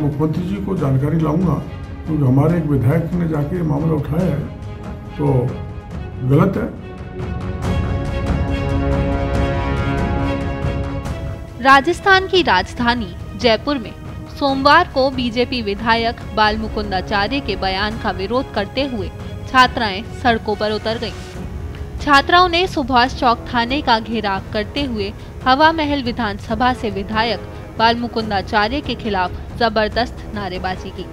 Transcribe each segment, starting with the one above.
मुख्यमंत्री जी को जानकारी लाऊँगा, क्योंकि हमारे एक विधायक ने जाके मामला उठाया है तो गलत है राजस्थान की राजधानी जयपुर में सोमवार को बीजेपी विधायक बाल मुकुंदाचार्य के बयान का विरोध करते हुए छात्राएँ सड़कों पर उतर गईं। छात्राओं ने सुभाष चौक थाने का घेराव करते हुए हवा महल विधानसभा से विधायक बाल मुकुंदाचार्य के खिलाफ ज़बरदस्त नारेबाजी की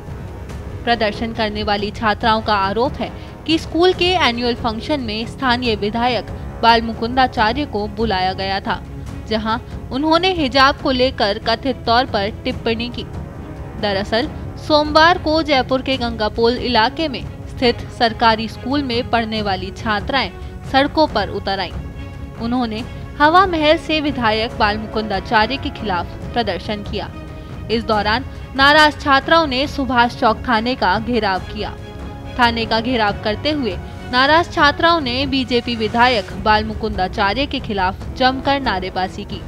प्रदर्शन करने वाली छात्राओं का आरोप है कि स्कूल के एनुअल फ़ंक्शन में स्थानीय विधायक बाल मुकुंदाचार्य को बुलाया गया था, जहाँ उन्होंने हिजाब को लेकर कथित तौर पर टिप्पणी की दरअसल, सोमवार को जयपुर के गंगापोल इलाके में स्थित सरकारी स्कूल में पढ़ने वाली छात्राएँ सड़कों पर उतर आईं। उन्होंने हवा महल से विधायक बाल मुकुंदाचार्य के खिलाफ प्रदर्शन किया। इस दौरान नाराज़ छात्राओं ने सुभाष चौक थाने का घेराव किया। थाने का घेराव करते हुए नाराज़ छात्राओं ने बीजेपी विधायक बाल मुकुंदाचार्य के खिलाफ जमकर नारेबाजी की।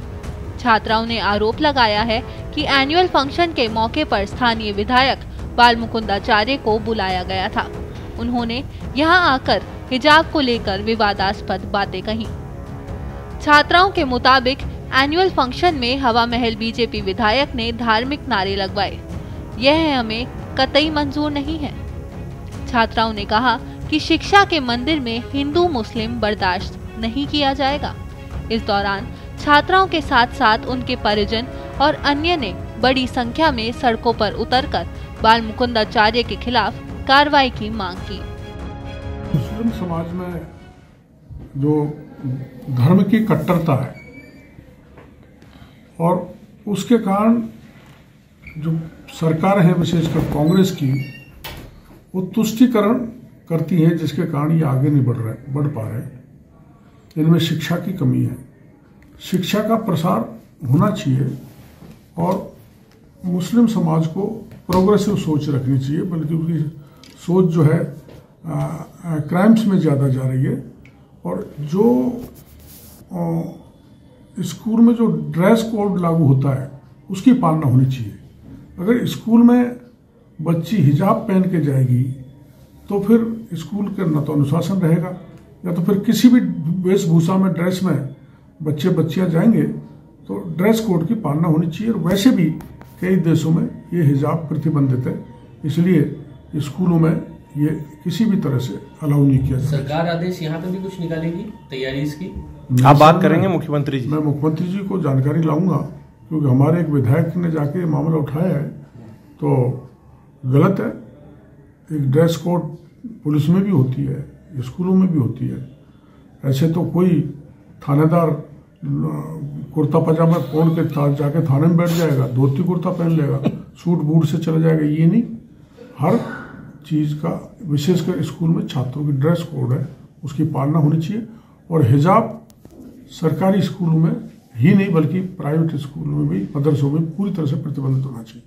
छात्राओं ने आरोप लगाया है कि एनुअल फ़ंक्शन के मौके पर स्थानीय विधायक बाल मुकुंदाचार्य को बुलाया गया था। उन्होंने यहाँ आकर हिजाब को लेकर विवादास्पद बातें कही। छात्राओं के मुताबिक एनुअल फ़ंक्शन में हवा महल बीजेपी विधायक ने धार्मिक नारे लगवाए। यह हमें कतई मंजूर नहीं है। छात्राओं ने कहा कि शिक्षा के मंदिर में हिंदू मुस्लिम बर्दाश्त नहीं किया जाएगा। इस दौरान छात्राओं के साथ साथ उनके परिजन और अन्य ने बड़ी संख्या में सड़कों पर उतरकर बाल मुकुंदाचार्य के खिलाफ कार्रवाई की मांग की। मुस्लिम समाज में जो धर्म की कट्टरता है और उसके कारण जो सरकार है, विशेषकर कांग्रेस की, वो तुष्टिकरण करती है, जिसके कारण ये आगे नहीं बढ़ रहे, बढ़ पा रहे इनमें शिक्षा की कमी है। शिक्षा का प्रसार होना चाहिए और मुस्लिम समाज को प्रोग्रेसिव सोच रखनी चाहिए, बल्कि उसकी सोच जो है क्राइम्स में ज़्यादा जा रही है। और जो स्कूल में जो ड्रेस कोड लागू होता है, उसकी पालना होनी चाहिए। अगर स्कूल में बच्ची हिजाब पहन के जाएगी तो फिर स्कूल का न तो अनुशासन रहेगा, या तो फिर किसी भी वेशभूषा में, ड्रेस में बच्चे बच्चियाँ जाएँगे तो ड्रेस कोड की पालना होनी चाहिए। और वैसे भी कई देशों में ये हिजाब प्रतिबंधित है, इसलिए स्कूलों में ये किसी भी तरह से अलाउ नहीं किया जाता। सरकार आदेश यहाँ पे भी कुछ निकालेगी? तैयारी इसकी? आप बात करेंगे मुख्यमंत्री जी। मैं मुख्यमंत्री जी को जानकारी लाऊँगा क्योंकि हमारे एक विधायक ने जाके मामला उठाया है तो गलत है। एक ड्रेस कोड पुलिस में भी होती है स्कूलों में भी होती है। ऐसे तो कोई थानेदार कुर्ता पजामा पहन के था, जाके थाने में बैठ जाएगा धोती कुर्ता पहन लेगा सूट बूट से चला जाएगा ये नहीं। हर चीज़ का विशेषकर स्कूल में छात्रों की ड्रेस कोड है, उसकी पालना होनी चाहिए। और हिजाब सरकारी स्कूलों में ही नहीं, बल्कि प्राइवेट स्कूलों में भी, मदरसों में पूरी तरह से प्रतिबंधित होना चाहिए।